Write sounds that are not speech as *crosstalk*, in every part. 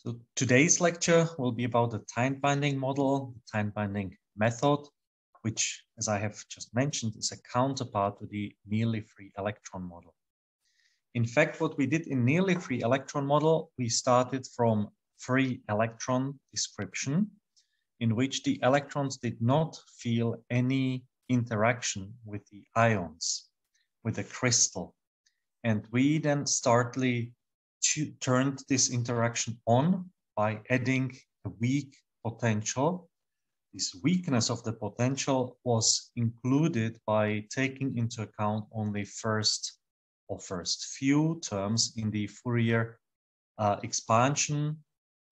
So today's lecture will be about the tight binding model, the tight binding method, which, as I have just mentioned, is a counterpart to the nearly free electron model. In fact, what we did in nearly free electron model, we started from free electron description, in which the electrons did not feel any interaction with the ions, with the crystal. And we then startly turned this interaction on by adding a weak potential. This weakness of the potential was included by taking into account only first or first few terms in the Fourier uh, expansion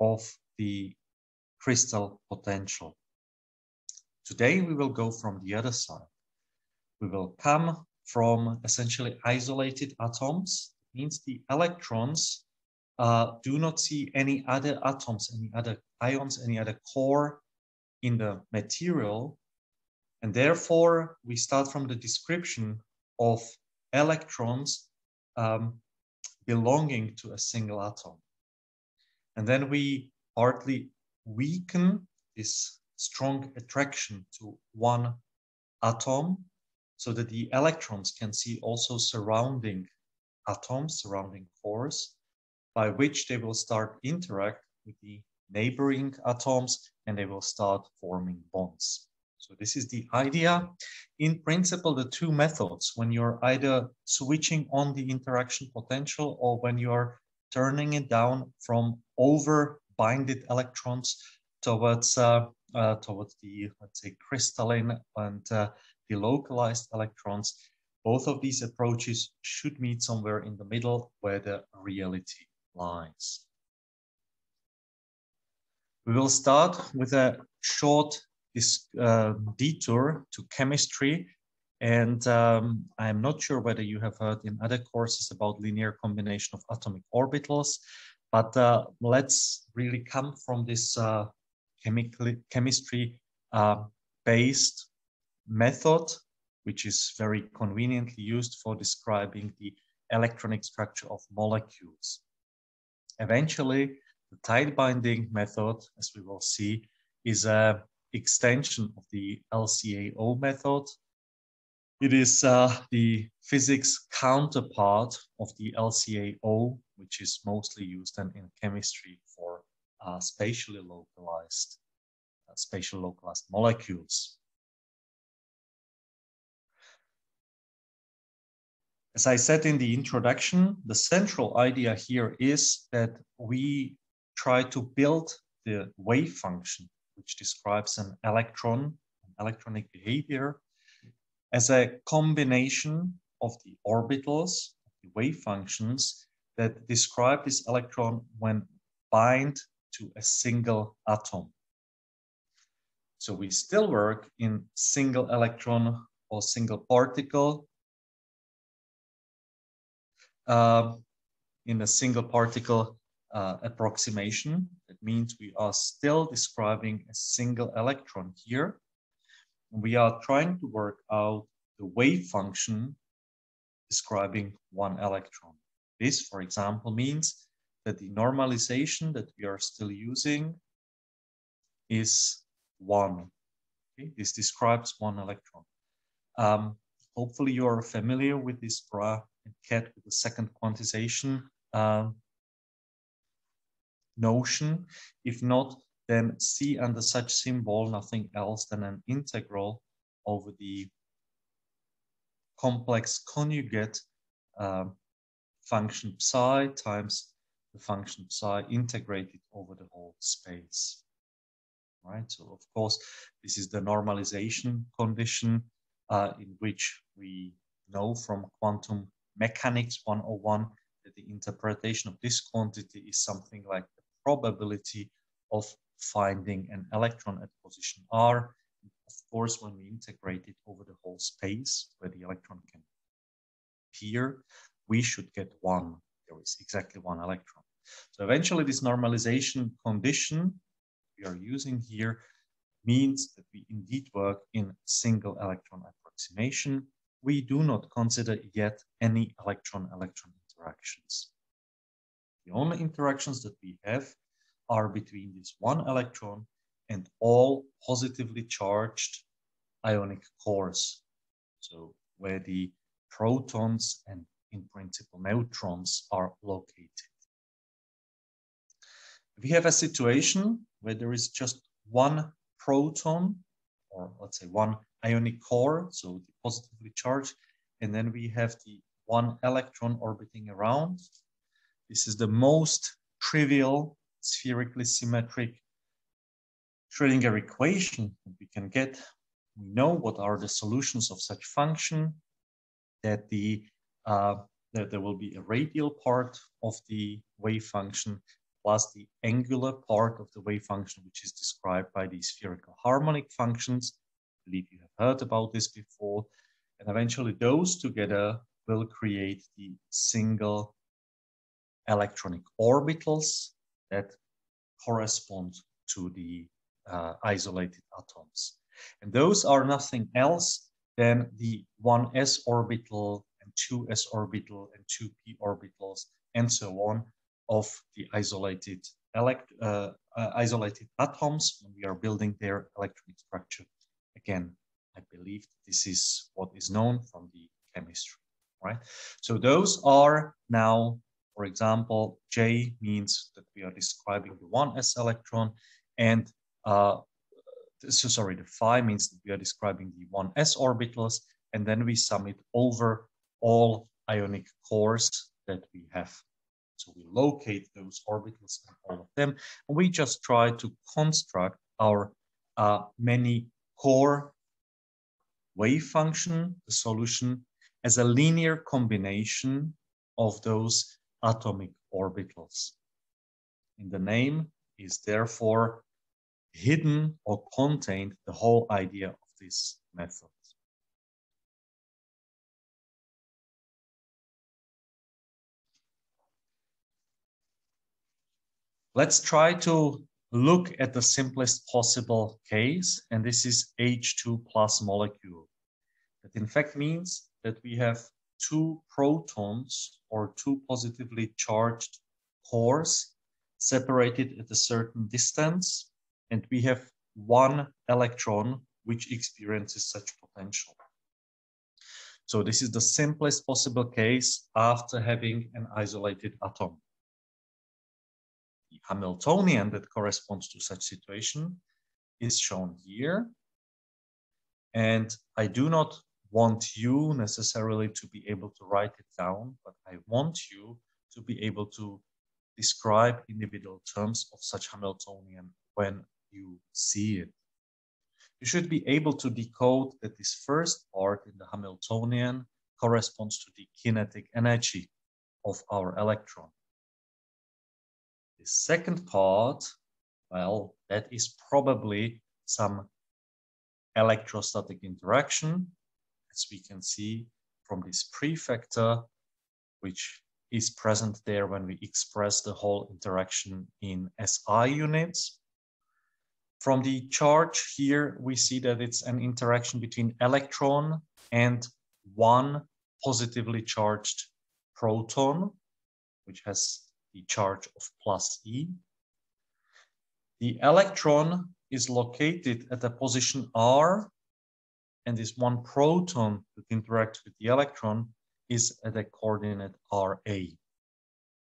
of the crystal potential. Today we will go from the other side. We will come from essentially isolated atoms, means the electrons uh, do not see any other atoms, any other ions, any other core in the material. And therefore, we start from the description of electrons um, belonging to a single atom. And then we partly weaken this strong attraction to one atom so that the electrons can see also surrounding atoms, surrounding cores, by which they will start interact with the neighboring atoms and they will start forming bonds. So this is the idea. In principle, the two methods, when you're either switching on the interaction potential or when you're turning it down from over binded electrons towards uh, uh, towards the let's say crystalline and uh, the localized electrons. Both of these approaches should meet somewhere in the middle where the reality lies. We will start with a short uh, detour to chemistry. And um, I'm not sure whether you have heard in other courses about linear combination of atomic orbitals, but uh, let's really come from this uh, chemistry uh, based method, which is very conveniently used for describing the electronic structure of molecules. Eventually, the tight binding method, as we will see, is an extension of the LCAO method. It is uh, the physics counterpart of the LCAO, which is mostly used in, in chemistry for uh, spatially localized, uh, spatial localized molecules. As I said in the introduction, the central idea here is that we try to build the wave function which describes an electron, an electronic behavior, as a combination of the orbitals, the wave functions that describe this electron when bind to a single atom. So we still work in single electron or single particle in a single particle uh, approximation. That means we are still describing a single electron here. We are trying to work out the wave function describing one electron. This, for example, means that the normalization that we are still using is one. Okay? This describes one electron. Um, hopefully you are familiar with this bra and ket with the second quantization uh, notion. If not, then see under such symbol nothing else than an integral over the complex conjugate uh, function psi times the function psi integrated over the whole space. Right, so of course, this is the normalization condition uh, in which we know from quantum mechanics 101 that the interpretation of this quantity is something like the probability of finding an electron at position r. Of course, when we integrate it over the whole space where the electron can appear, we should get one. There is exactly one electron. So eventually this normalization condition we are using here means that we indeed work in single electron approximation. We do not consider yet any electron-electron interactions. The only interactions that we have are between this one electron and all positively charged ionic cores. So where the protons and in principle neutrons are located. We have a situation where there is just one proton, or let's say one ionic core, so the positively charged, and then we have the one electron orbiting around. This is the most trivial spherically symmetric Schrodinger equation that we can get. We know what are the solutions of such function, that the uh, that there will be a radial part of the wave function plus the angular part of the wave function, which is described by the spherical harmonic functions. Believe you have heard about this before. And eventually those together will create the single electronic orbitals that correspond to the uh, isolated atoms. And those are nothing else than the 1s orbital and 2s orbital and 2p orbitals and so on of the isolated elect uh, uh, isolated atoms when we are building their electronic structure. Again, I believe this is what is known from the chemistry, right? So those are now, for example, J means that we are describing the 1s electron and uh, so sorry, the phi means that we are describing the 1s orbitals and then we sum it over all ionic cores that we have. So we locate those orbitals and all of them, and we just try to construct our uh, many core wave function, the solution, as a linear combination of those atomic orbitals. In the name is therefore hidden or contained the whole idea of this method. Let's try to look at the simplest possible case, and this is H2 plus molecule. That in fact means that we have two protons or two positively charged cores separated at a certain distance, and we have one electron which experiences such potential. So this is the simplest possible case after having an isolated atom. Hamiltonian that corresponds to such situation is shown here. And I do not want you necessarily to be able to write it down, but I want you to be able to describe individual terms of such Hamiltonian when you see it. You should be able to decode that this first part in the Hamiltonian corresponds to the kinetic energy of our electron. The second part, well, that is probably some electrostatic interaction, as we can see from this prefactor, which is present there when we express the whole interaction in SI units. From the charge here, we see that it's an interaction between electron and one positively charged proton, which has the charge of plus E. The electron is located at a position R, and this one proton that interacts with the electron is at a coordinate RA.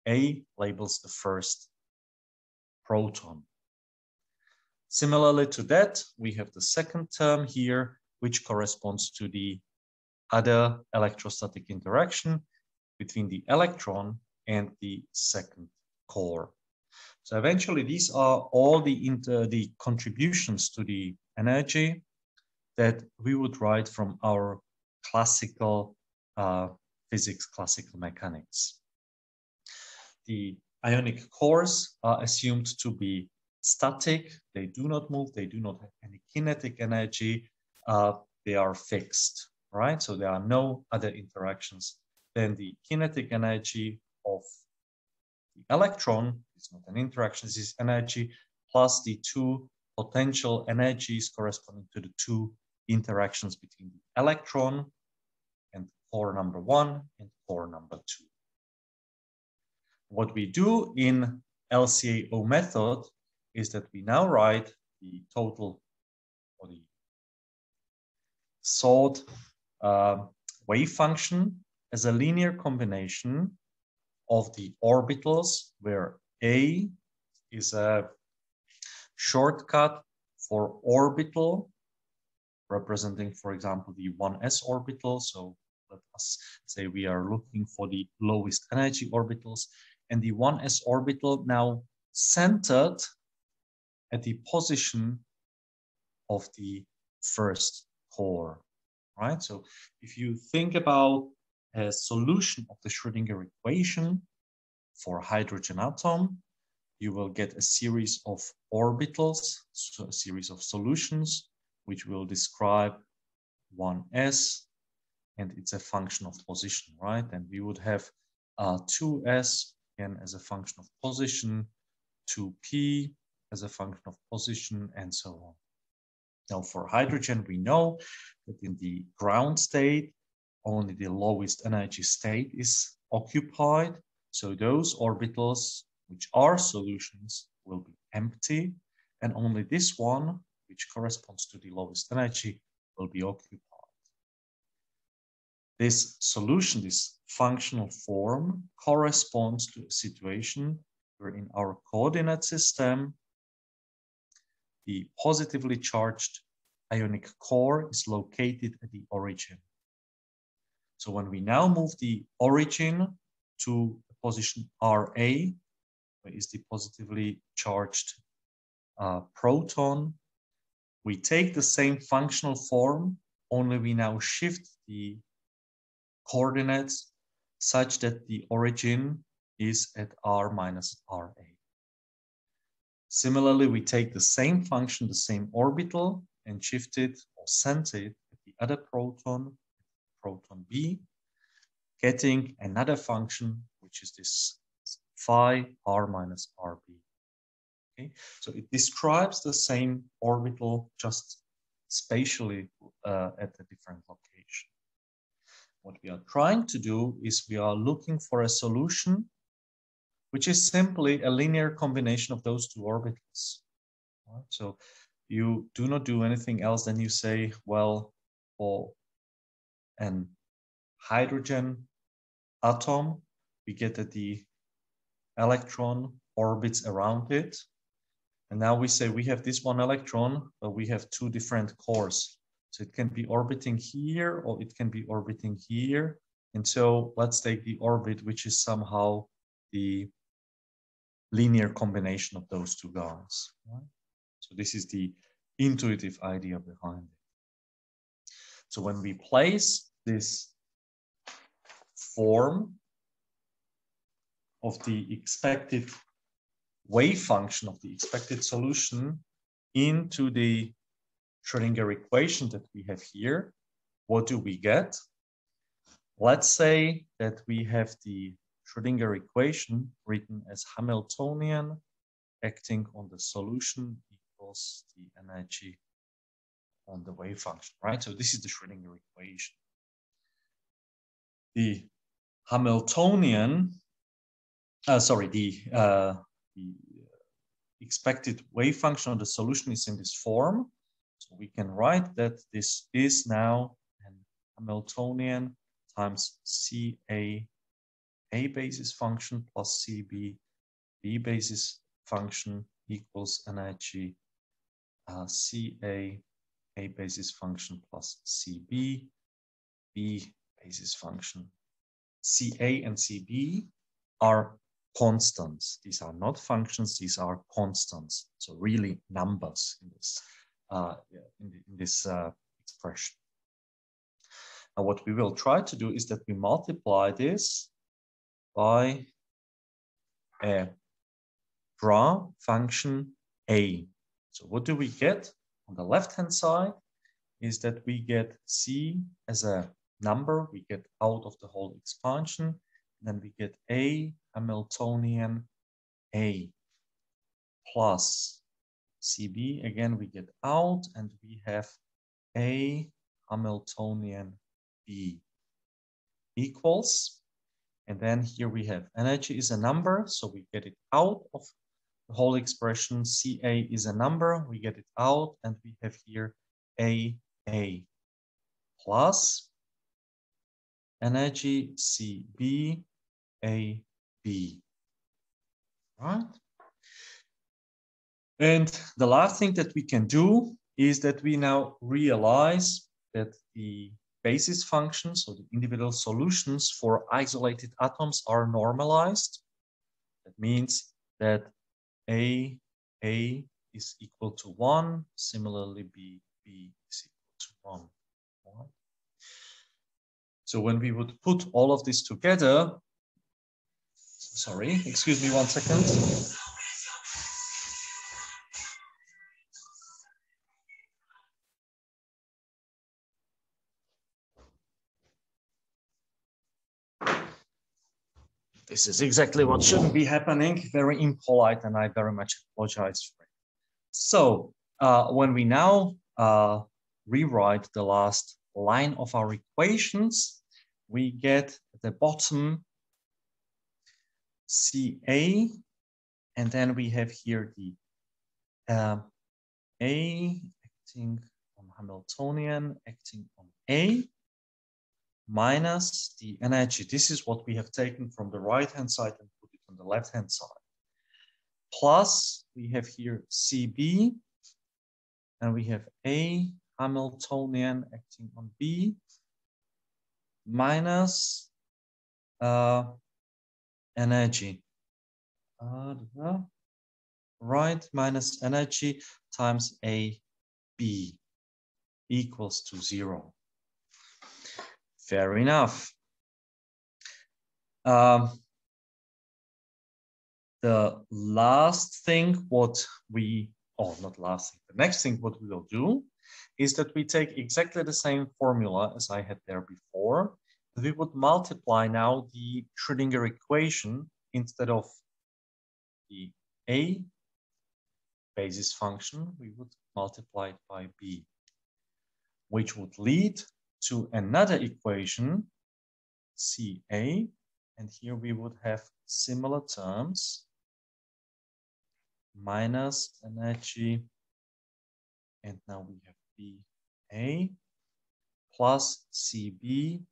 A labels the first proton. Similarly to that, we have the second term here, which corresponds to the other electrostatic interaction between the electron and the second core. So eventually these are all the, inter, the contributions to the energy that we would write from our classical uh, physics, classical mechanics. The ionic cores are assumed to be static. They do not move. They do not have any kinetic energy. Uh, they are fixed, right? So there are no other interactions than the kinetic energy of the electron, it's not an interaction, this is energy, plus the two potential energies corresponding to the two interactions between the electron and core number one and core number two. What we do in LCAO method is that we now write the total or the sought uh, wave function as a linear combination of the orbitals where A is a shortcut for orbital representing, for example, the 1s orbital. So let us say we are looking for the lowest energy orbitals and the 1s orbital now centered at the position of the first core, right? So if you think about a solution of the Schrodinger equation for hydrogen atom, you will get a series of orbitals, so a series of solutions, which will describe 1s, and it's a function of position, right? And we would have uh, 2s, again, as a function of position, 2p as a function of position, and so on. Now, for hydrogen, we know that in the ground state, only the lowest energy state is occupied. So those orbitals which are solutions will be empty, and only this one, which corresponds to the lowest energy, will be occupied. This solution, this functional form, corresponds to a situation where in our coordinate system, the positively charged ionic core is located at the origin. So when we now move the origin to position RA, where is the positively charged uh, proton, we take the same functional form, only we now shift the coordinates such that the origin is at R minus RA. Similarly, we take the same function, the same orbital, and shift it or center it at the other proton, proton B, getting another function, which is this phi r minus rb. Okay, so it describes the same orbital just spatially uh, at a different location. What we are trying to do is we are looking for a solution which is simply a linear combination of those two orbitals. Right? So you do not do anything else than you say, well, for an hydrogen atom, we get that the electron orbits around it. And now we say we have this one electron, but we have two different cores. So it can be orbiting here or it can be orbiting here. And so let's take the orbit, which is somehow the linear combination of those two guys. Right? So this is the intuitive idea behind it. So when we place this form of the expected wave function of the expected solution into the Schrodinger equation that we have here, what do we get? Let's say that we have the Schrodinger equation written as Hamiltonian acting on the solution equals the energy on the wave function, right? So this is the Schrodinger equation. The Hamiltonian, uh, sorry, the, uh, the expected wave function of the solution is in this form. So we can write that this is now an Hamiltonian times CA a basis function plus CB B basis function equals energy uh, CA A basis function plus CB B basis function. CA and CB are constants. These are not functions, these are constants. So really numbers in this, uh, in, the, in, this uh, expression. Now what we will try to do is that we multiply this by a bra function a. So what do we get? On the left-hand side is that we get c as a number, we get out of the whole expansion, then we get a Hamiltonian a plus cb, again we get out, and we have a Hamiltonian b equals. And then here we have energy is a number, so we get it out of whole expression. Ca is a number, we get it out, and we have here AA plus energy CB AB. Right? And the last thing that we can do is that we now realize that the basis functions, so the individual solutions for isolated atoms are normalized. That means that A, A is equal to one, similarly B, B is equal to one. So when we would put all of this together, sorry, excuse me one second. This is exactly what shouldn't be happening. Very impolite, and I very much apologize for it. So uh, when we now uh, rewrite the last line of our equations, we get the bottom CA, and then we have here the uh, A acting on Hamiltonian, acting on A, minus the energy. This is what we have taken from the right-hand side and put it on the left-hand side. Plus, we have here CB, and we have A Hamiltonian acting on B minus uh, energy. Uh, right, minus energy times A B equals to zero. Fair enough. Um, the last thing what we, oh, not last thing, the next thing what we will do is that we take exactly the same formula as I had there before. We would multiply now the Schrodinger equation instead of the A basis function, we would multiply it by B, which would lead to another equation, CA, and here we would have similar terms, minus energy, and now we have BA plus CB.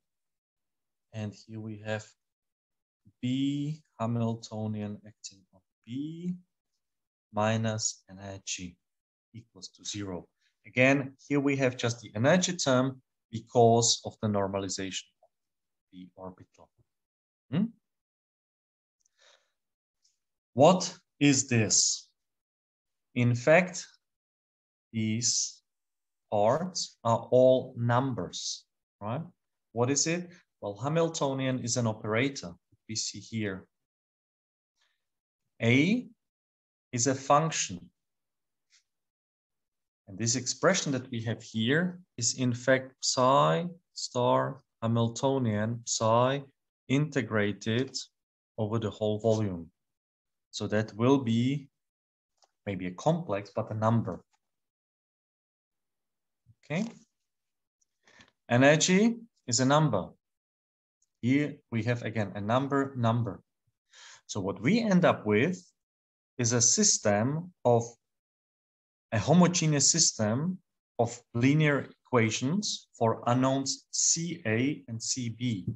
And here we have B Hamiltonian acting on B minus energy equals to zero. Again, here we have just the energy term because of the normalization of the orbital. Hmm? What is this? In fact, these parts are all numbers, right? What is it? Well, Hamiltonian is an operator we see here. A is a function. And this expression that we have here is in fact psi star Hamiltonian psi integrated over the whole volume. So that will be maybe a complex, but a number. Okay. Energy is a number. Here we have again a number, number. So what we end up with is a system of a homogeneous system of linear equations for unknowns CA and CB.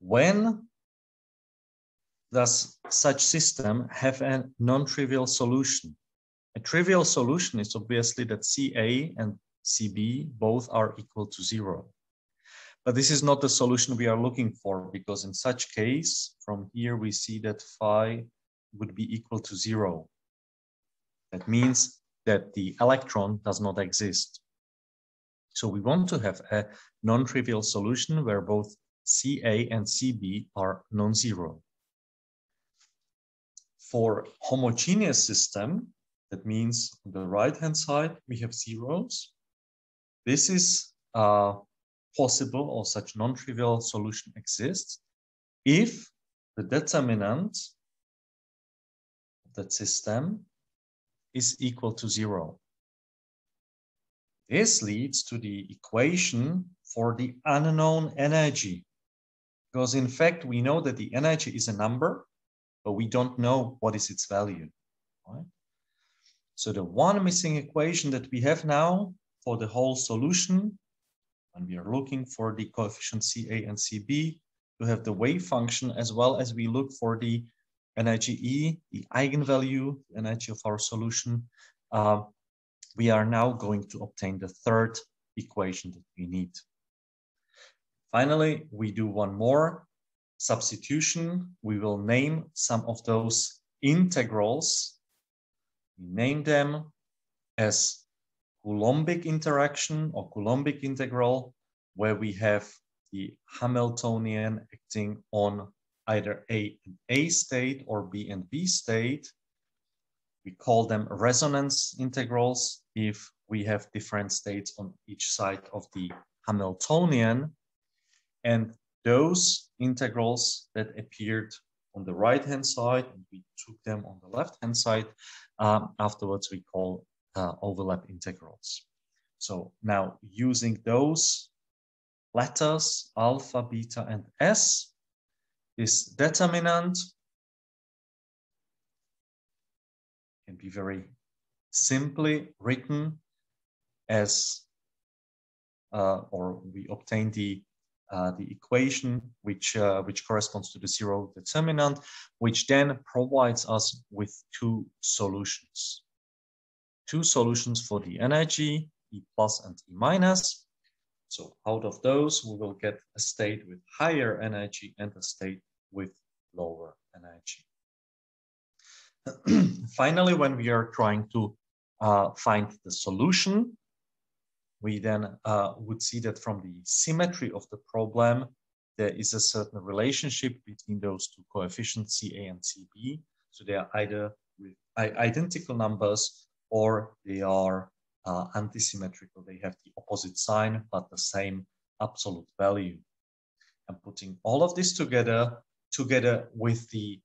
When does such system have a non-trivial solution? A trivial solution is obviously that CA and CB both are equal to zero. But this is not the solution we are looking for because in such case, from here we see that phi would be equal to zero. That means that the electron does not exist. So we want to have a non-trivial solution where both Ca and Cb are non-zero. For homogeneous system, that means on the right-hand side, we have zeros. This is uh, possible or such non-trivial solution exists if the determinant that system is equal to zero. This leads to the equation for the unknown energy. Because in fact, we know that the energy is a number, but we don't know what is its value. Right? So the one missing equation that we have now for the whole solution, when we are looking for the coefficient CA and CB, to have the wave function as well as we look for the energy E, the eigenvalue, energy of our solution, uh, we are now going to obtain the third equation that we need. Finally, we do one more substitution. We will name some of those integrals. We name them as Coulombic interaction or Coulombic integral, where we have the Hamiltonian acting on either A and A state or B and B state. We call them resonance integrals if we have different states on each side of the Hamiltonian. And those integrals that appeared on the right-hand side, and we took them on the left-hand side, um, afterwards we call uh, overlap integrals. So now using those letters, alpha, beta, and S, this determinant can be very simply written as, uh, or we obtain the uh, the equation which uh, which corresponds to the zero determinant, which then provides us with two solutions. Two solutions for the energy, E plus and E minus. So out of those, we will get a state with higher energy and a state with lower energy. *clears throat* Finally, when we are trying to uh, find the solution, we then uh, would see that from the symmetry of the problem, there is a certain relationship between those two coefficients, CA and CB. So they are either identical numbers or they are uh, antisymmetrical. They have the opposite sign, but the same absolute value. And putting all of this together, together with the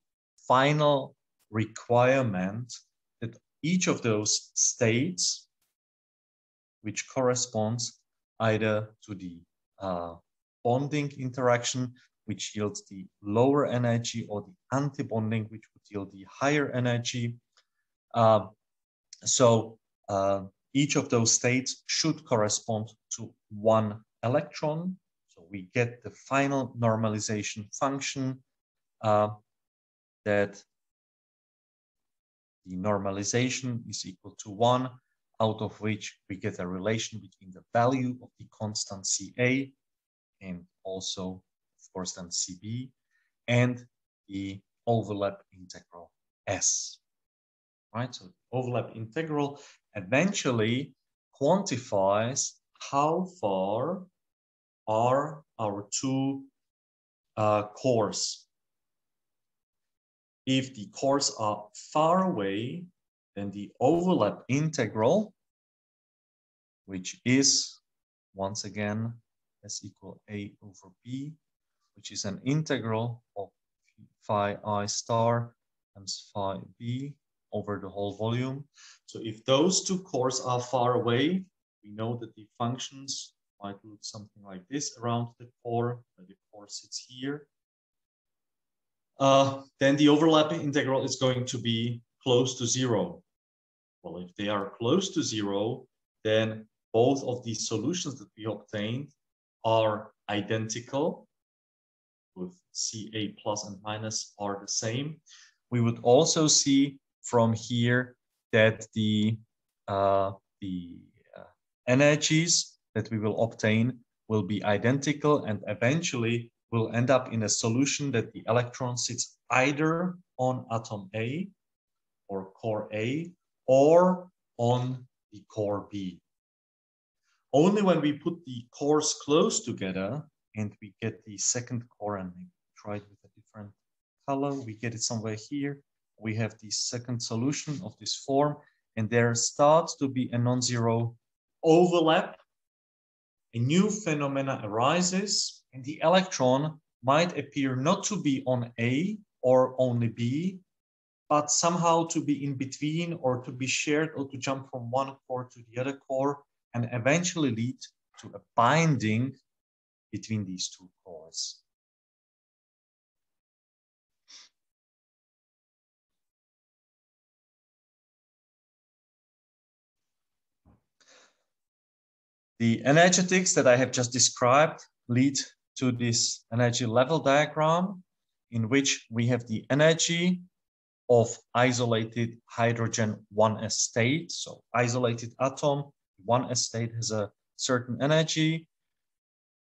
final requirement that each of those states, which corresponds either to the uh, bonding interaction, which yields the lower energy, or the antibonding, which would yield the higher energy. Uh, so uh, each of those states should correspond to one electron. So we get the final normalization function uh, that the normalization is equal to one, out of which we get a relation between the value of the constant CA and also, of course, then CB and the overlap integral S. Right, so overlap integral eventually quantifies how far are our two uh, cores if the cores are far away, then the overlap integral, which is once again s equal a over b, which is an integral of phi i star times phi b over the whole volume. So if those two cores are far away, we know that the functions might look something like this around the core, where the core sits here uh, then the overlapping integral is going to be close to zero. Well, if they are close to zero, then both of these solutions that we obtained are identical with CA plus and minus are the same. We would also see from here that the, uh, the uh, energies that we will obtain will be identical and eventually will end up in a solution that the electron sits either on atom A or core A or on the core B. Only when we put the cores close together and we get the second core and try it with a different color, we get it somewhere here. We have the second solution of this form and there starts to be a non-zero overlap. A new phenomena arises and the electron might appear not to be on A or only B, but somehow to be in between or to be shared or to jump from one core to the other core and eventually lead to a binding between these two cores. The energetics that I have just described lead to this energy level diagram in which we have the energy of isolated hydrogen 1s state. So isolated atom, 1s state has a certain energy.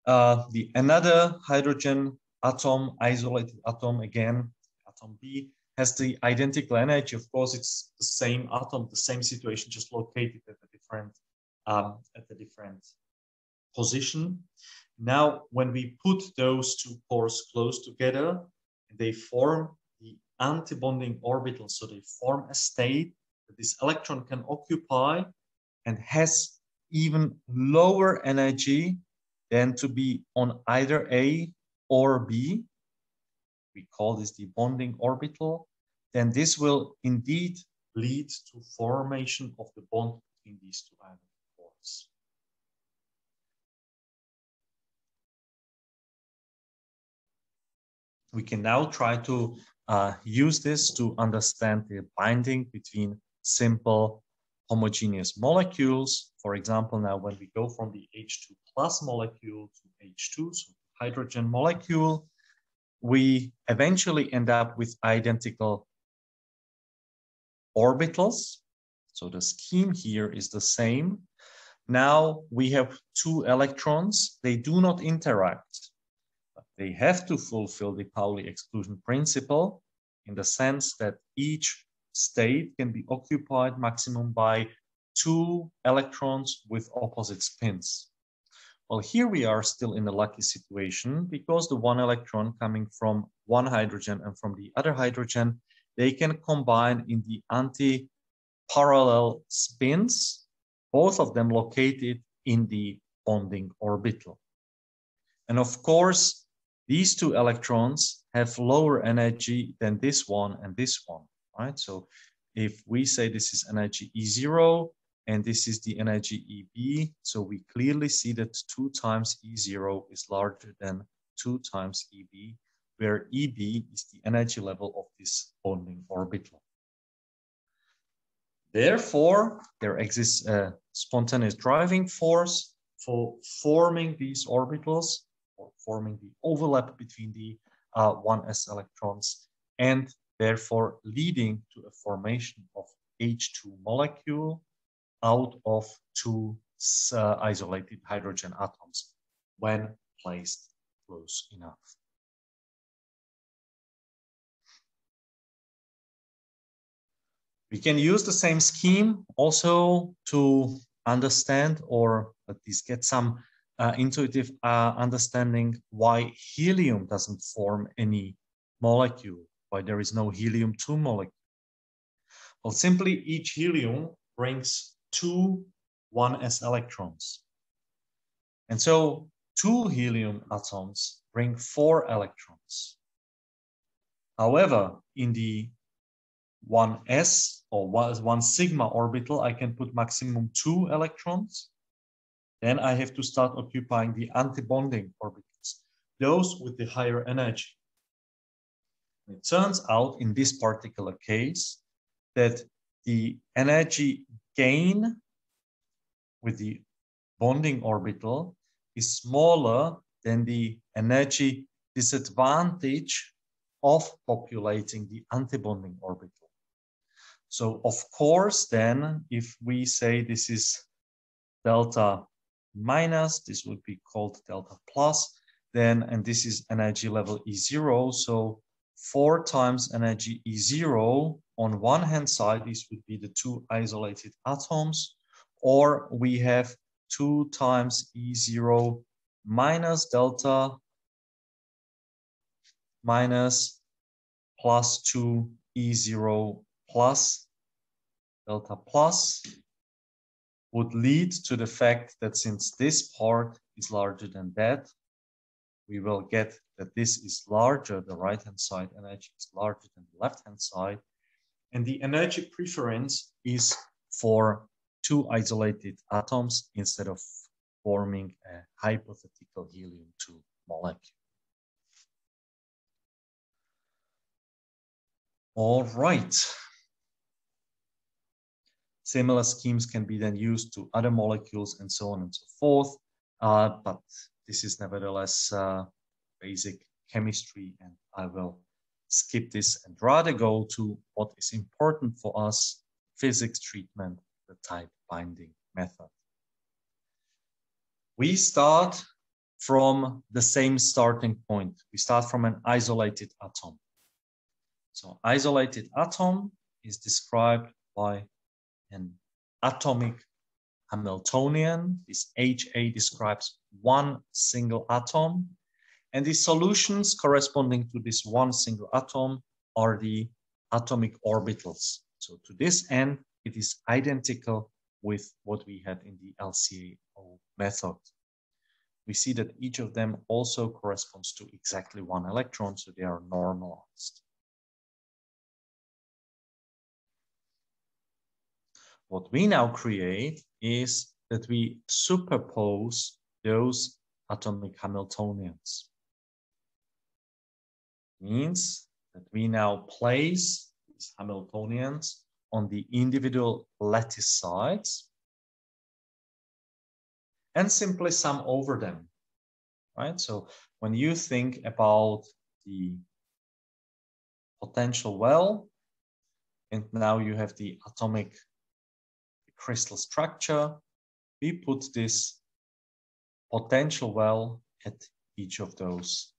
Uh, the another hydrogen atom, isolated atom again, atom B, has the identical energy. Of course, it's the same atom, the same situation, just located at a different um, at a different position. Now, when we put those two pores close together, they form the antibonding orbital. So they form a state that this electron can occupy and has even lower energy than to be on either A or B. We call this the bonding orbital. Then this will indeed lead to formation of the bond between these two atoms. We can now try to uh, use this to understand the binding between simple homogeneous molecules. For example, now when we go from the H2 plus molecule to H2, so hydrogen molecule, we eventually end up with identical orbitals. So the scheme here is the same, now we have two electrons. They do not interact. They have to fulfill the Pauli exclusion principle in the sense that each state can be occupied maximum by two electrons with opposite spins. Well, here we are still in a lucky situation because the one electron coming from one hydrogen and from the other hydrogen, they can combine in the anti-parallel spins both of them located in the bonding orbital. And of course, these two electrons have lower energy than this one and this one, right? So if we say this is energy E0 and this is the energy EB, so we clearly see that two times E0 is larger than two times EB, where EB is the energy level of this bonding orbital. Therefore, there exists a spontaneous driving force for forming these orbitals or forming the overlap between the uh, 1s electrons and therefore leading to a formation of H2 molecule out of two uh, isolated hydrogen atoms when placed close enough. We can use the same scheme also to understand or at least get some uh, intuitive uh, understanding why helium doesn't form any molecule, why there is no helium-2 molecule. Well, simply each helium brings two 1s electrons. And so two helium atoms bring four electrons. However, in the one s or one sigma orbital, I can put maximum two electrons. Then I have to start occupying the antibonding orbitals, those with the higher energy. It turns out in this particular case that the energy gain with the bonding orbital is smaller than the energy disadvantage of populating the antibonding orbital. So of course, then if we say this is delta minus, this would be called delta plus, then, and this is energy level E0, so four times energy E0 on one hand side, this would be the two isolated atoms, or we have two times E0 minus delta minus plus two E0 plus delta plus would lead to the fact that since this part is larger than that, we will get that this is larger, the right-hand side energy is larger than the left-hand side. And the energy preference is for two isolated atoms instead of forming a hypothetical helium-2 molecule. All right. Similar schemes can be then used to other molecules and so on and so forth. Uh, but this is nevertheless uh, basic chemistry and I will skip this and rather go to what is important for us, physics treatment, the tight binding method. We start from the same starting point. We start from an isolated atom. So isolated atom is described by an atomic Hamiltonian. This HA describes one single atom. And the solutions corresponding to this one single atom are the atomic orbitals. So to this end, it is identical with what we had in the LCAO method. We see that each of them also corresponds to exactly one electron, so they are normalized. What we now create is that we superpose those atomic Hamiltonians. Means that we now place these Hamiltonians on the individual lattice sites and simply sum over them, right? So when you think about the potential well, and now you have the atomic crystal structure, we put this potential well at each of those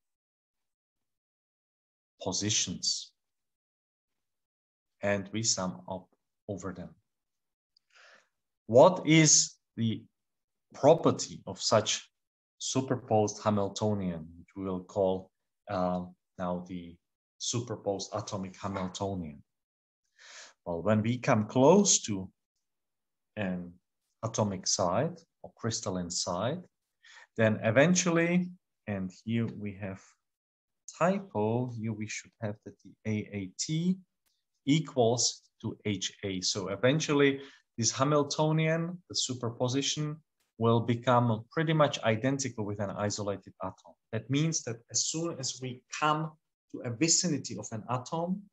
positions. And we sum up over them. What is the property of such superposed Hamiltonian, which we will call uh, now the superposed atomic Hamiltonian? Well, when we come close to an atomic site or crystalline site, then eventually, and here we have typo, here we should have that the AAT equals to HA. So eventually this Hamiltonian, the superposition, will become pretty much identical with an isolated atom. That means that as soon as we come to a vicinity of an atom,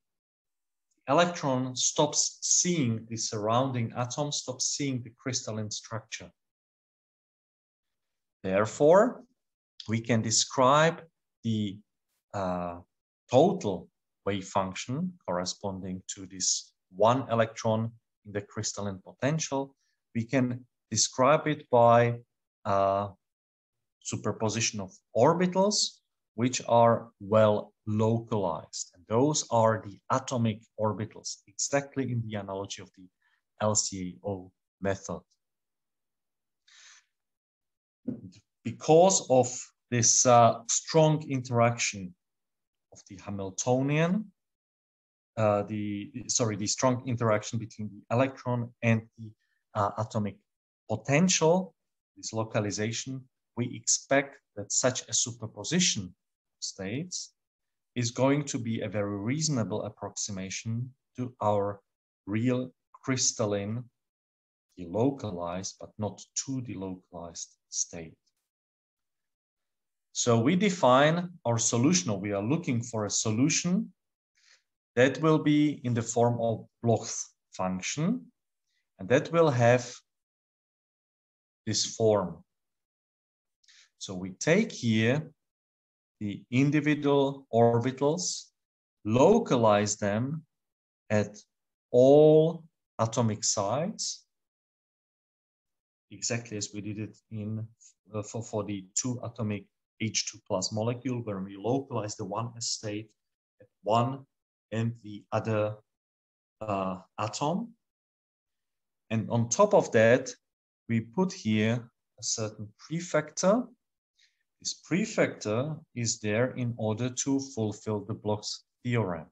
electron stops seeing the surrounding atom, stops seeing the crystalline structure. Therefore, we can describe the uh, total wave function corresponding to this one electron in the crystalline potential. We can describe it by uh, superposition of orbitals, which are well localized. And those are the atomic orbitals, exactly in the analogy of the LCAO method. Because of this uh, strong interaction of the Hamiltonian, uh, the sorry, the strong interaction between the electron and the uh, atomic potential, this localization, we expect that such a superposition states is going to be a very reasonable approximation to our real crystalline delocalized but not too delocalized state. So we define our solution, or we are looking for a solution that will be in the form of Bloch function, and that will have this form. So we take here the individual orbitals, localize them at all atomic sites, exactly as we did it in uh, for, for the two atomic H2 plus molecule, where we localize the one state at one and the other uh, atom. And on top of that, we put here a certain prefactor this prefactor is there in order to fulfill the Bloch's theorem.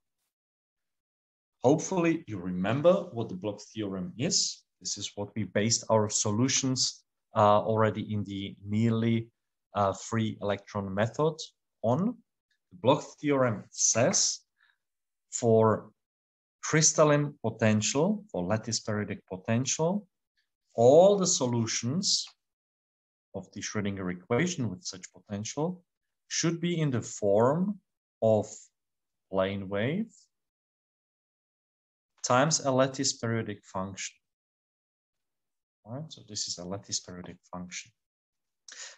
Hopefully you remember what the Bloch theorem is. This is what we based our solutions uh, already in the nearly uh, free electron method on. The Bloch theorem says for crystalline potential, for lattice periodic potential, all the solutions of the Schrodinger equation with such potential should be in the form of plane wave times a lattice periodic function. So this is a lattice periodic function.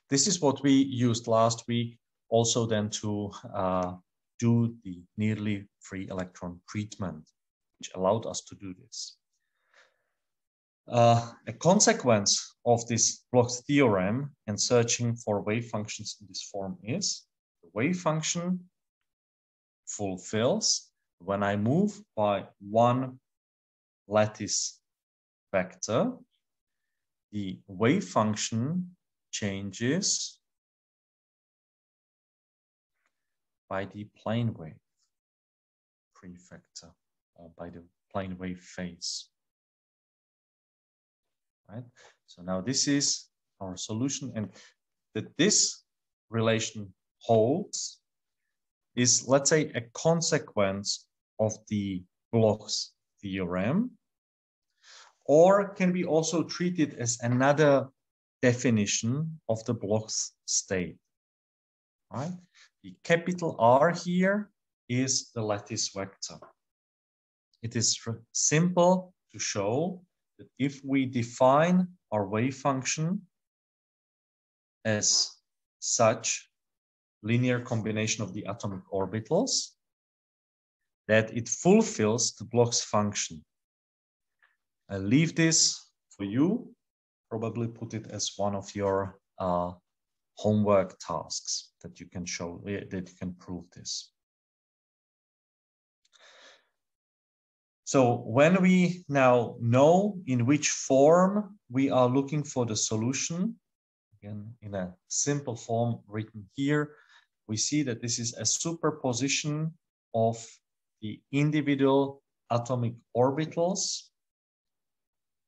This is what we used last week also then to uh, do the nearly free electron treatment, which allowed us to do this. Uh, a consequence of this Bloch's theorem and searching for wave functions in this form is the wave function fulfills when I move by one lattice vector, the wave function changes by the plane wave prefactor or by the plane wave phase right? So now this is our solution and that this relation holds is, let's say, a consequence of the Bloch's theorem, or can be also treated as another definition of the Bloch's state, right? The capital R here is the lattice vector. It is simple to show that if we define our wave function as such linear combination of the atomic orbitals, that it fulfills the Bloch's function. I leave this for you, probably put it as one of your uh, homework tasks that you can show, that you can prove this. So when we now know in which form we are looking for the solution, again, in a simple form written here, we see that this is a superposition of the individual atomic orbitals.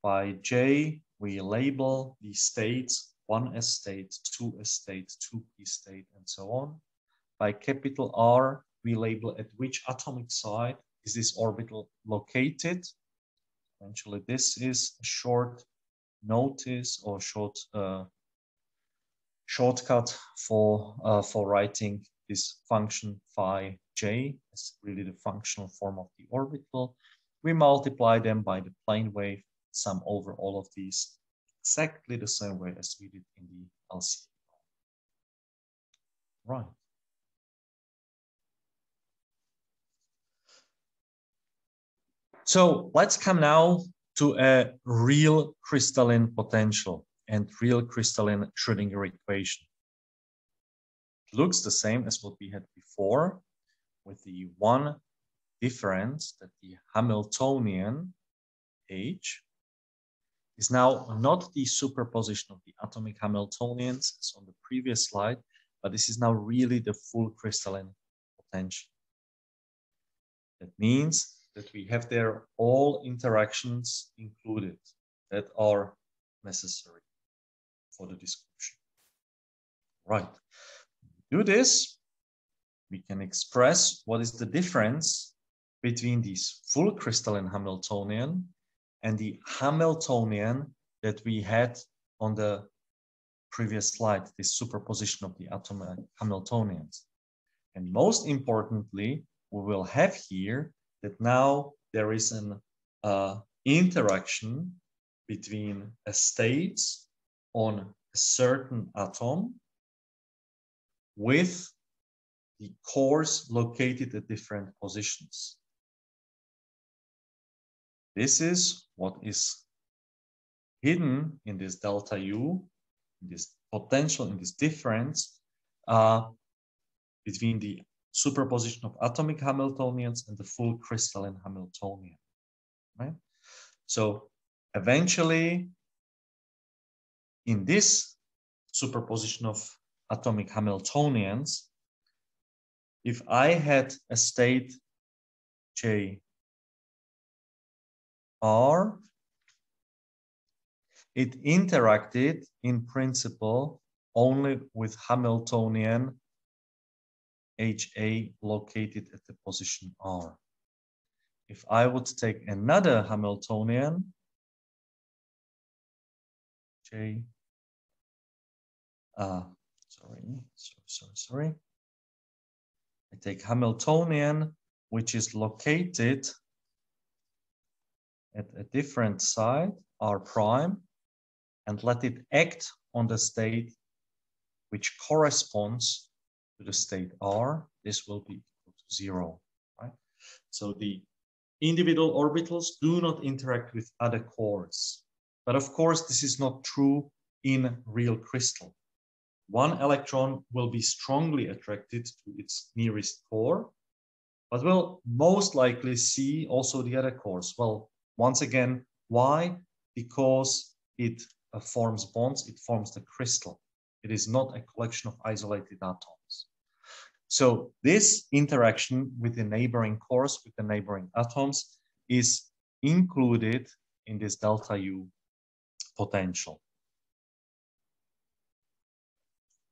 By J, we label the states, one S state, two S state, two P state, and so on. By capital R, we label at which atomic site is this orbital located? Eventually, this is a short notice or short uh, shortcut for uh, for writing this function phi j. It's really the functional form of the orbital. We multiply them by the plane wave, sum over all of these exactly the same way as we did in the LCA. Right. So let's come now to a real crystalline potential and real crystalline Schrodinger equation. It looks the same as what we had before with the one difference that the Hamiltonian H is now not the superposition of the atomic Hamiltonians as on the previous slide, but this is now really the full crystalline potential. That means that we have there all interactions included that are necessary for the description. Right. Do this, we can express what is the difference between this full crystalline Hamiltonian and the Hamiltonian that we had on the previous slide, this superposition of the atomic Hamiltonians. And most importantly, we will have here that now there is an uh, interaction between a state on a certain atom with the cores located at different positions. This is what is hidden in this delta U, this potential, in this difference uh, between the superposition of atomic Hamiltonians and the full crystalline Hamiltonian, right? So eventually, in this superposition of atomic Hamiltonians, if I had a state J R, it interacted in principle only with Hamiltonian HA located at the position R. If I would take another Hamiltonian, J uh, sorry, sorry, sorry, sorry. I take Hamiltonian, which is located at a different side, R prime, and let it act on the state which corresponds the state R. This will be equal to zero, right? So the individual orbitals do not interact with other cores. But of course, this is not true in real crystal. One electron will be strongly attracted to its nearest core, but will most likely see also the other cores. Well, once again, why? Because it uh, forms bonds, it forms the crystal. It is not a collection of isolated atoms. So this interaction with the neighboring cores, with the neighboring atoms, is included in this delta U potential.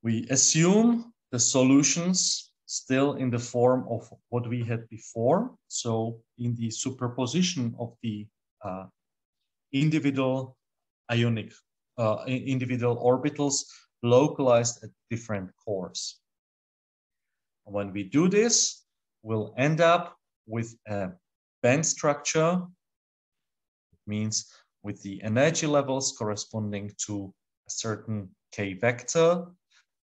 We assume the solutions still in the form of what we had before. So in the superposition of the uh, individual ionic, uh, individual orbitals localized at different cores. When we do this, we'll end up with a band structure. It means with the energy levels corresponding to a certain k vector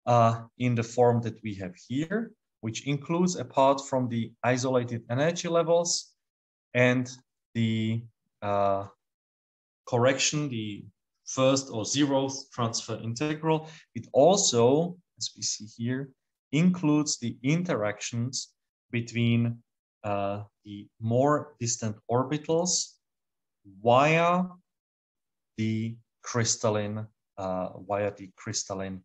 uh, in the form that we have here, which includes apart from the isolated energy levels and the uh, correction, the first or zeroth transfer integral, it also, as we see here, includes the interactions between uh, the more distant orbitals via the crystalline uh, via the crystalline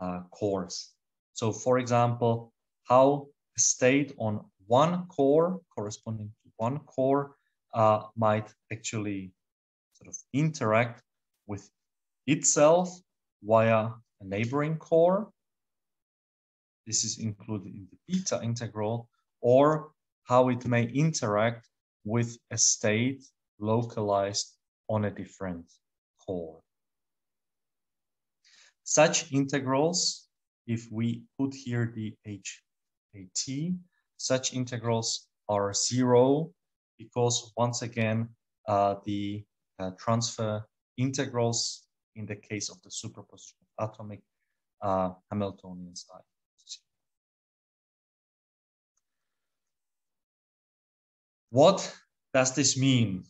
uh, cores. So, for example, how a state on one core corresponding to one core uh, might actually sort of interact with itself via a neighboring core. This is included in the beta integral, or how it may interact with a state localized on a different core. Such integrals, if we put here the HAT, such integrals are zero because once again, uh, the uh, transfer integrals in the case of the superposition of atomic uh, Hamiltonian style. What does this mean?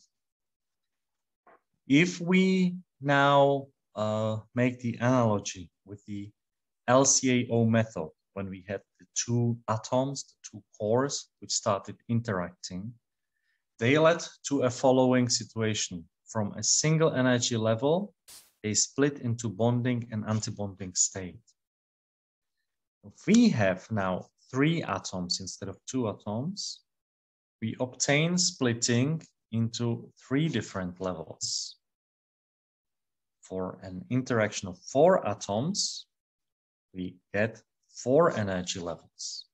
If we now uh, make the analogy with the LCAO method, when we had the two atoms, the two cores, which started interacting, they led to a following situation. From a single energy level, they split into bonding and antibonding state. We have now three atoms instead of two atoms, we obtain splitting into three different levels. For an interaction of four atoms, we get four energy levels.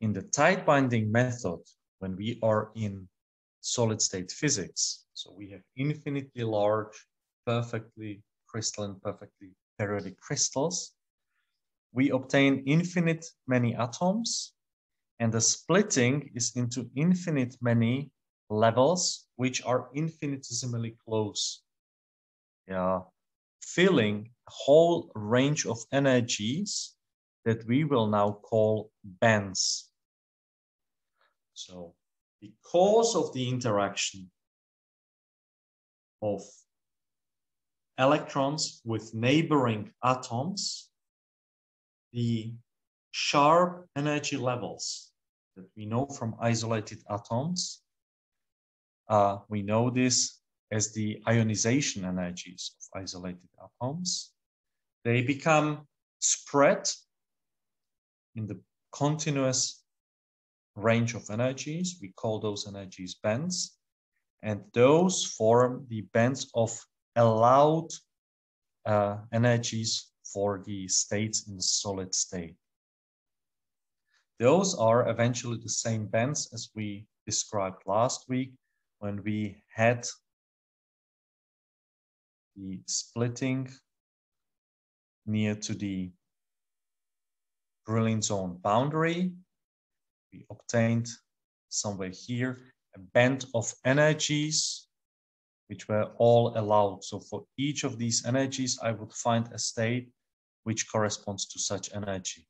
In the tight binding method, when we are in solid state physics, so we have infinitely large, perfectly crystalline, perfectly periodic crystals, we obtain infinite many atoms and the splitting is into infinite many levels, which are infinitesimally close. Yeah, filling a whole range of energies that we will now call bands. So because of the interaction of electrons with neighboring atoms, the sharp energy levels that we know from isolated atoms. Uh, we know this as the ionization energies of isolated atoms. They become spread in the continuous range of energies. We call those energies bands. And those form the bands of allowed uh, energies for the states in the solid state. Those are eventually the same bands as we described last week when we had the splitting near to the Brillouin zone boundary. We obtained somewhere here a band of energies which were all allowed. So for each of these energies, I would find a state which corresponds to such energy.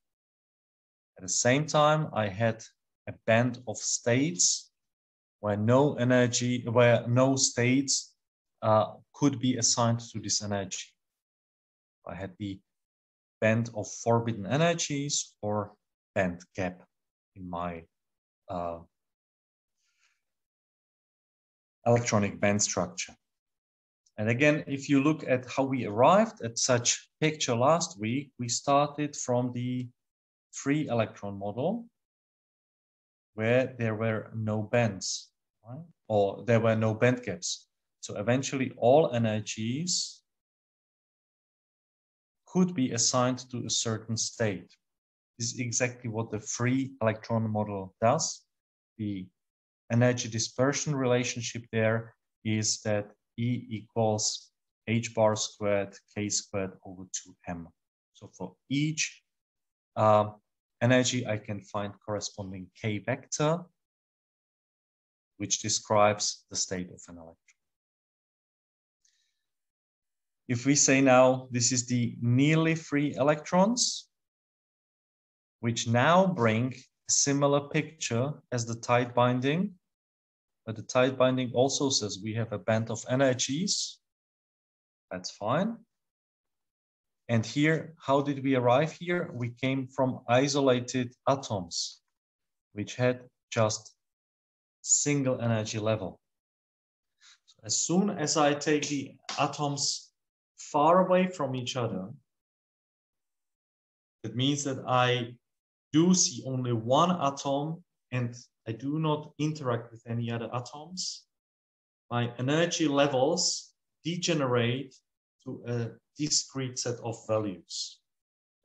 At the same time, I had a band of states where no energy, where no states uh, could be assigned to this energy. I had the band of forbidden energies or band gap in my uh, electronic band structure. And again, if you look at how we arrived at such picture last week, we started from the free electron model where there were no bands, right? or there were no band gaps. So eventually all energies could be assigned to a certain state. This is exactly what the free electron model does. The energy dispersion relationship there is that E equals h bar squared k squared over 2m. So for each uh, energy, I can find corresponding k vector, which describes the state of an electron. If we say now this is the nearly free electrons, which now bring a similar picture as the tight binding, but the tight binding also says we have a band of energies. That's fine. And here, how did we arrive here? We came from isolated atoms, which had just single energy level. As soon as I take the atoms far away from each other, that means that I do see only one atom and I do not interact with any other atoms. My energy levels degenerate to a discrete set of values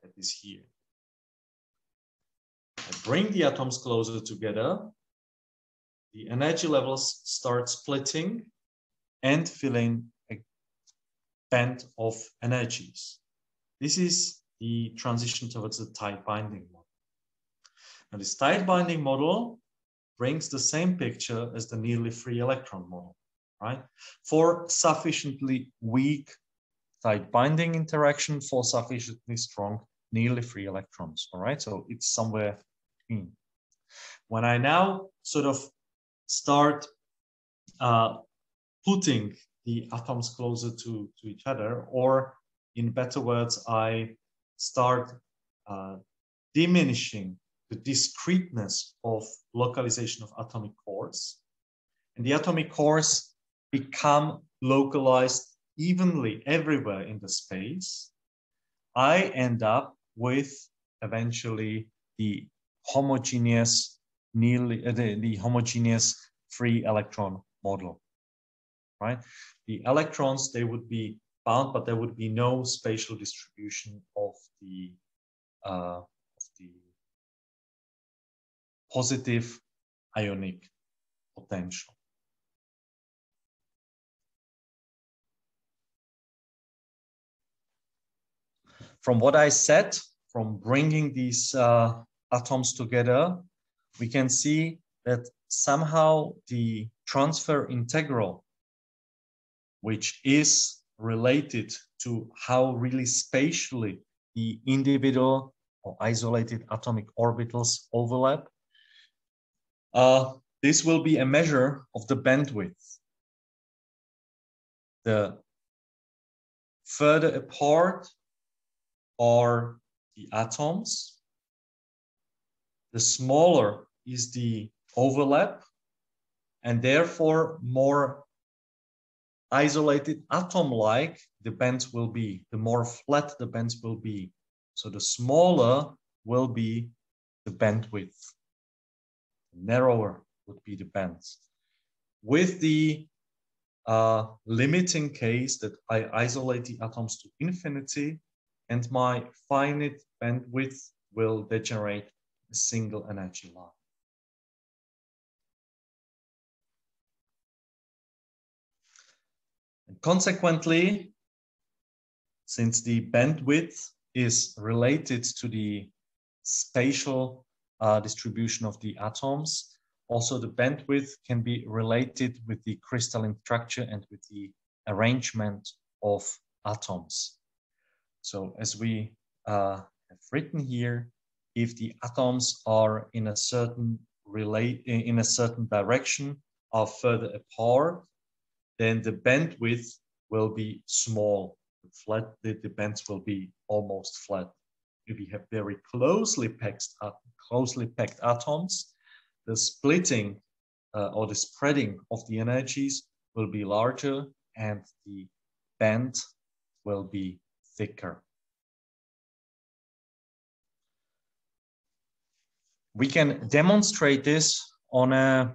that is here. I bring the atoms closer together, the energy levels start splitting and filling a band of energies. This is the transition towards the tight binding model. Now this tight binding model brings the same picture as the nearly free electron model, right? For sufficiently weak tight binding interaction for sufficiently strong nearly free electrons, all right? So it's somewhere between. When I now sort of start uh, putting the atoms closer to, to each other, or in better words, I start uh, diminishing the discreteness of localization of atomic cores. And the atomic cores become localized evenly everywhere in the space, I end up with eventually the homogeneous nearly uh, the, the homogeneous free electron model right? The electrons they would be bound but there would be no spatial distribution of the uh, of the positive ionic potential from what I said, from bringing these uh, atoms together, we can see that somehow the transfer integral, which is related to how really spatially the individual or isolated atomic orbitals overlap, uh, this will be a measure of the bandwidth. The further apart are the atoms. The smaller is the overlap, and therefore more isolated atom-like the bands will be, the more flat the bands will be. So the smaller will be the bandwidth. The narrower would be the bands. With the uh, limiting case that I isolate the atoms to infinity, and my finite bandwidth will degenerate a single energy line. And consequently, since the bandwidth is related to the spatial uh, distribution of the atoms. Also, the bandwidth can be related with the crystalline structure and with the arrangement of atoms. So as we uh, have written here, if the atoms are in a certain relate in a certain direction are further apart, then the bandwidth will be small. The flat, the, the bands will be almost flat. If we have very closely packed, closely packed atoms, the splitting uh, or the spreading of the energies will be larger and the band will be thicker. We can demonstrate this on a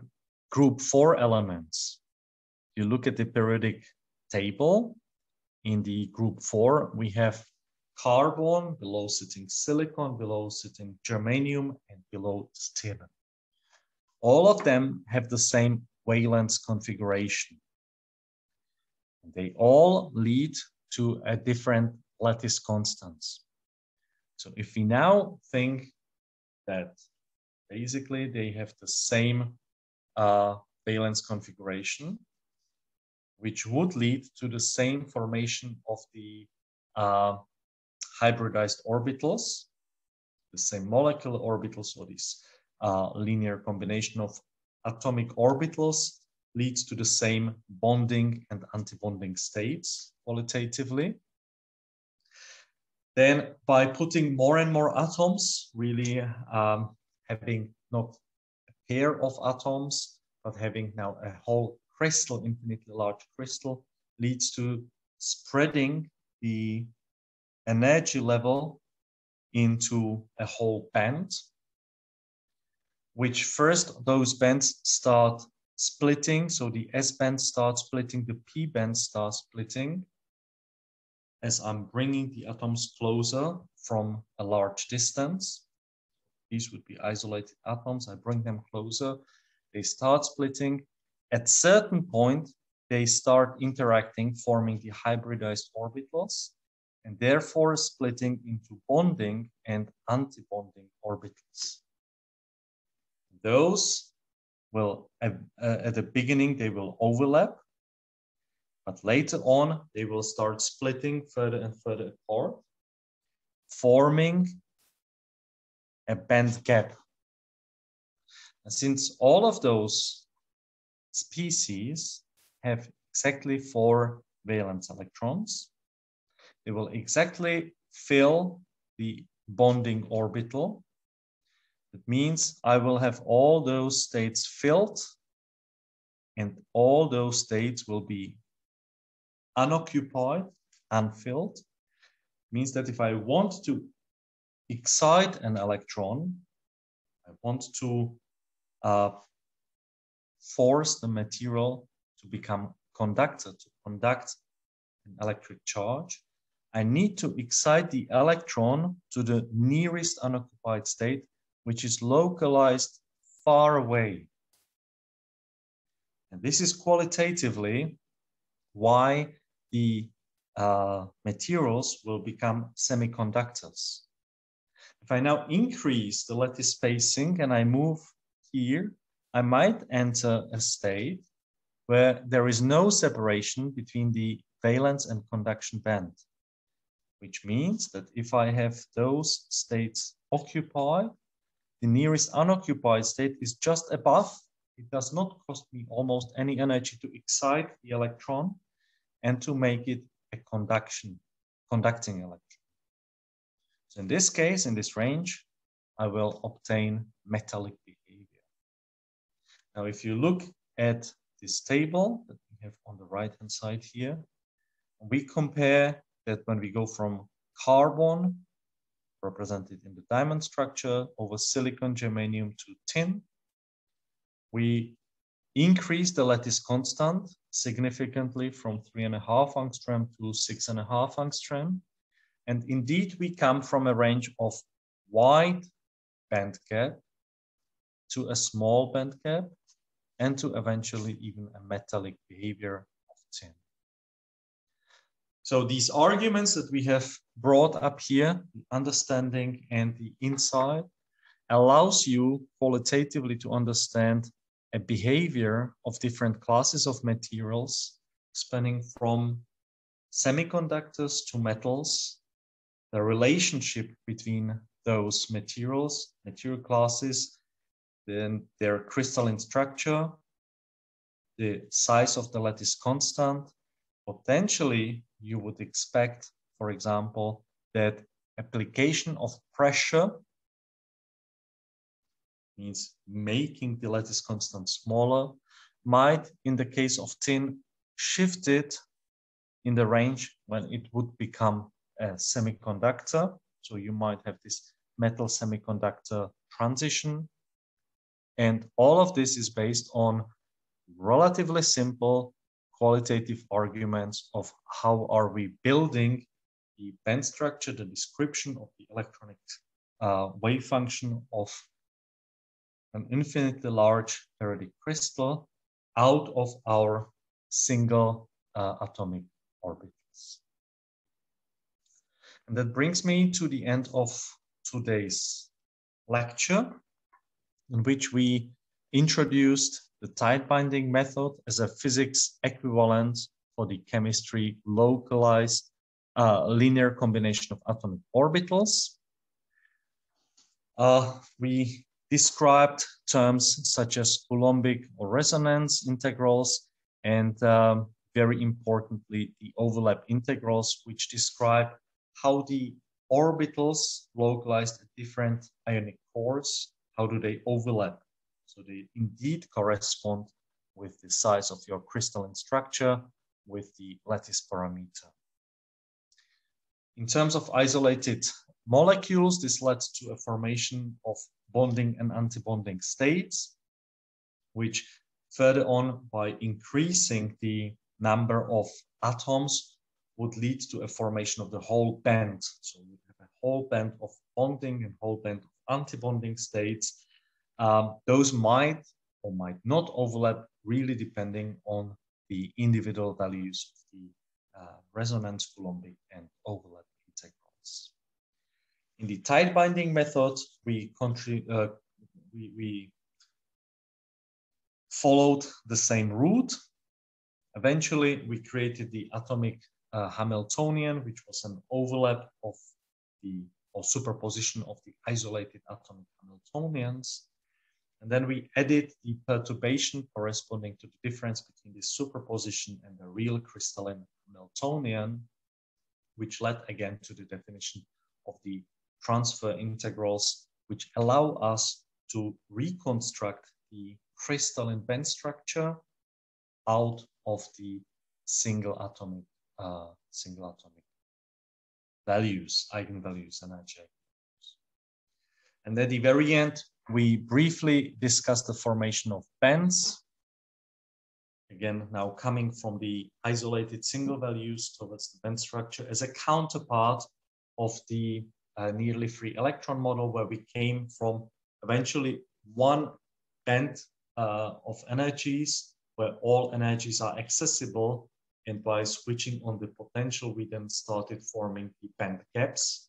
group four elements. You look at the periodic table. In the group four, we have carbon, below sitting silicon, below sitting germanium, and below stibin. All of them have the same valence configuration. They all lead to a different lattice constants. So if we now think that basically they have the same uh, valence configuration, which would lead to the same formation of the uh, hybridized orbitals, the same molecular orbitals, or this uh, linear combination of atomic orbitals leads to the same bonding and antibonding states qualitatively. Then by putting more and more atoms, really um, having not a pair of atoms, but having now a whole crystal, infinitely large crystal, leads to spreading the energy level into a whole band, which first those bands start splitting. So the S band starts splitting, the P band starts splitting as I'm bringing the atoms closer from a large distance. These would be isolated atoms. I bring them closer. They start splitting. At certain point, they start interacting, forming the hybridized orbitals, and therefore splitting into bonding and antibonding orbitals. Those will, uh, at the beginning, they will overlap, but later on, they will start splitting further and further apart, forming a band gap. And since all of those species have exactly four valence electrons, they will exactly fill the bonding orbital. That means I will have all those states filled and all those states will be unoccupied, unfilled. Means that if I want to excite an electron, I want to uh, force the material to become conductor, to conduct an electric charge, I need to excite the electron to the nearest unoccupied state, which is localized far away. And this is qualitatively why the uh, materials will become semiconductors. If I now increase the lattice spacing and I move here, I might enter a state where there is no separation between the valence and conduction band, which means that if I have those states occupied, the nearest unoccupied state is just above. It does not cost me almost any energy to excite the electron and to make it a conduction, conducting electron. So in this case, in this range, I will obtain metallic behavior. Now, if you look at this table that we have on the right-hand side here, we compare that when we go from carbon, represented in the diamond structure, over silicon, germanium to tin, we increase the lattice constant significantly from three and a half angstrom to six and a half angstrom. And indeed, we come from a range of wide band gap to a small band gap and to eventually even a metallic behavior of tin. So these arguments that we have brought up here, the understanding and the insight, allows you qualitatively to understand a behavior of different classes of materials spanning from semiconductors to metals, the relationship between those materials, material classes, then their crystalline structure, the size of the lattice constant, potentially you would expect, for example, that application of pressure means making the lattice constant smaller might, in the case of tin, shift it in the range when it would become a semiconductor. So you might have this metal semiconductor transition. And all of this is based on relatively simple qualitative arguments of how are we building the band structure, the description of the electronic uh, wave function of an infinitely large periodic crystal out of our single uh, atomic orbitals. And that brings me to the end of today's lecture in which we introduced the tight binding method as a physics equivalent for the chemistry localized uh, linear combination of atomic orbitals. Uh, we described terms such as Coulombic or resonance integrals and um, very importantly, the overlap integrals, which describe how the orbitals localized at different ionic cores, how do they overlap so they indeed correspond with the size of your crystalline structure with the lattice parameter. In terms of isolated molecules, this led to a formation of bonding and antibonding states, which further on by increasing the number of atoms would lead to a formation of the whole band. So you have a whole band of bonding and whole band of antibonding states um, those might or might not overlap, really depending on the individual values of the uh, resonance Coulombic and overlap integrals. In the tight binding method, we, uh, we, we followed the same route. Eventually, we created the atomic uh, Hamiltonian, which was an overlap of the or superposition of the isolated atomic Hamiltonians. And then we added the perturbation corresponding to the difference between the superposition and the real crystalline Hamiltonian, which led again to the definition of the transfer integrals, which allow us to reconstruct the crystalline band structure out of the single atomic uh, single atomic values, eigenvalues, and eigenvalues. And at the very end, we briefly discussed the formation of bands. Again, now coming from the isolated single values towards the band structure as a counterpart of the uh, nearly free electron model, where we came from eventually one band uh, of energies, where all energies are accessible. And by switching on the potential, we then started forming the band gaps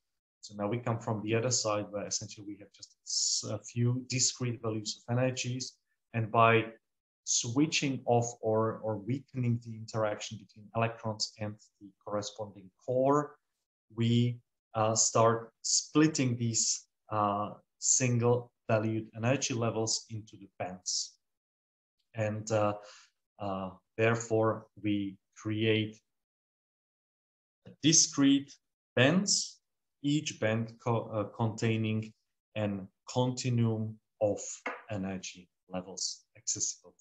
so now we come from the other side where essentially we have just a few discrete values of energies. And by switching off or, or weakening the interaction between electrons and the corresponding core, we uh, start splitting these uh, single valued energy levels into the bands. And uh, uh therefore, we create discrete bands each band co uh, containing an continuum of energy levels accessible